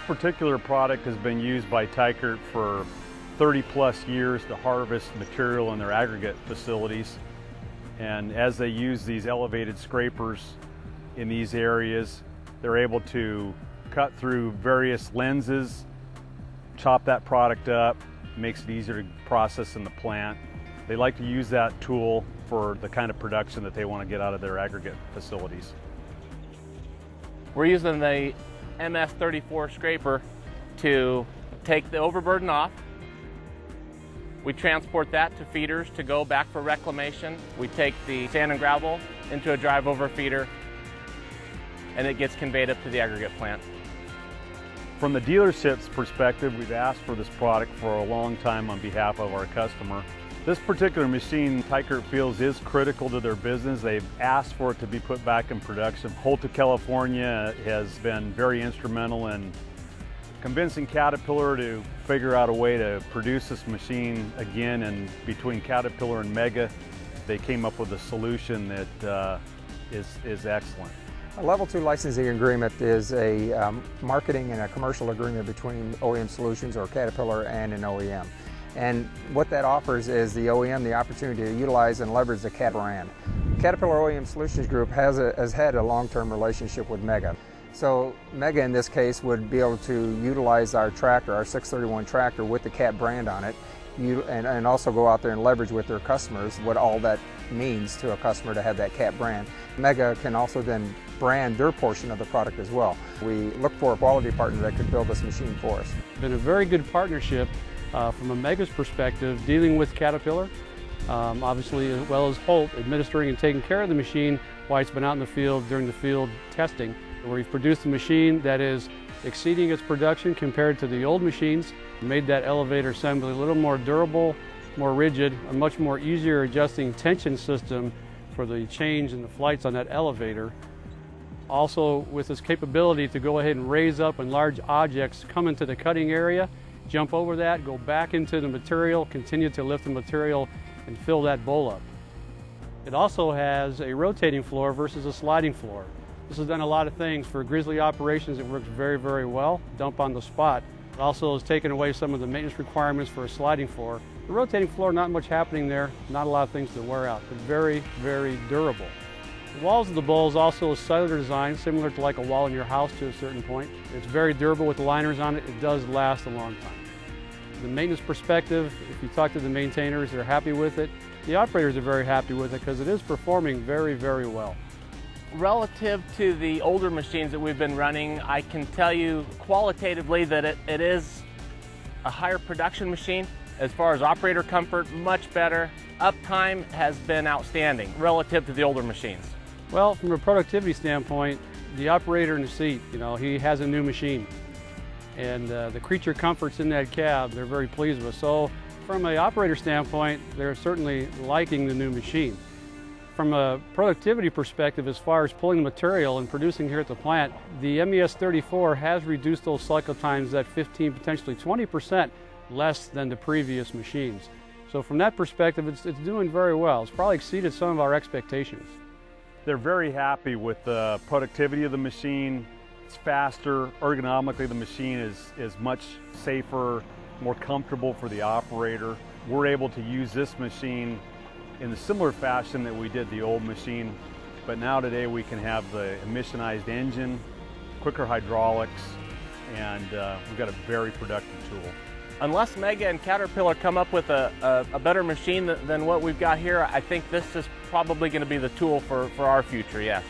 particular product has been used by Teichert for 30 plus years to harvest material in their aggregate facilities. And as they use these elevated scrapers in these areas, they're able to cut through various lenses, chop that product up, makes it easier to process in the plant. They like to use that tool for the kind of production that they want to get out of their aggregate facilities. We're using the MS34 scraper to take the overburden off. We transport that to feeders to go back for reclamation. We take the sand and gravel into a drive over feeder and it gets conveyed up to the aggregate plant. From the dealership's perspective, we've asked for this product for a long time on behalf of our customer. This particular machine, Teichert feels, is critical to their business. They've asked for it to be put back in production. Holt of, California has been very instrumental in convincing Caterpillar to figure out a way to produce this machine again. And between Caterpillar and Mega, they came up with a solution that uh, is is excellent. A Level 2 licensing agreement is a um, marketing and a commercial agreement between OEM Solutions or Caterpillar and an OEM. And what that offers is the OEM the opportunity to utilize and leverage the CAT brand. Caterpillar OEM Solutions Group has, a, has had a long-term relationship with Mega. So Mega in this case would be able to utilize our tractor, our 631 tractor with the CAT brand on it, and, and also go out there and leverage with their customers what all that means to a customer to have that CAT brand. Mega can also then brand their portion of the product as well. We look for a quality partner that could build this machine for us. Been a very good partnership uh, from a Mega's perspective, dealing with Caterpillar, um, obviously as well as Holt, administering and taking care of the machine while it's been out in the field during the field testing, where we've produced a machine that is exceeding its production compared to the old machines, made that elevator assembly a little more durable, more rigid, a much more easier adjusting tension system for the change in the flights on that elevator. Also with its capability to go ahead and raise up when large objects come into the cutting area jump over that, go back into the material, continue to lift the material and fill that bowl up. It also has a rotating floor versus a sliding floor. This has done a lot of things for grizzly operations. It works very, very well. Dump on the spot. It also has taken away some of the maintenance requirements for a sliding floor. The rotating floor, not much happening there. Not a lot of things to wear out, but very, very durable. The walls of the bowl is also a cellular design, similar to like a wall in your house to a certain point. It's very durable with the liners on it. It does last a long time. The maintenance perspective, if you talk to the maintainers, they're happy with it. The operators are very happy with it because it is performing very, very well. Relative to the older machines that we've been running, I can tell you qualitatively that it, it is a higher production machine. As far as operator comfort, much better. Uptime has been outstanding relative to the older machines. Well, from a productivity standpoint, the operator in the seat, you know, he has a new machine and uh, the creature comforts in that cab they're very pleased with. So from an operator standpoint, they're certainly liking the new machine. From a productivity perspective, as far as pulling material and producing here at the plant, the MES 34 has reduced those cycle times at 15, potentially 20% less than the previous machines. So from that perspective, it's, it's doing very well. It's probably exceeded some of our expectations. They're very happy with the productivity of the machine, it's faster, ergonomically the machine is, is much safer, more comfortable for the operator. We're able to use this machine in the similar fashion that we did the old machine, but now today we can have the emissionized engine, quicker hydraulics, and uh, we've got a very productive tool. Unless Mega and Caterpillar come up with a, a, a better machine than, than what we've got here, I think this is probably going to be the tool for, for our future, yes.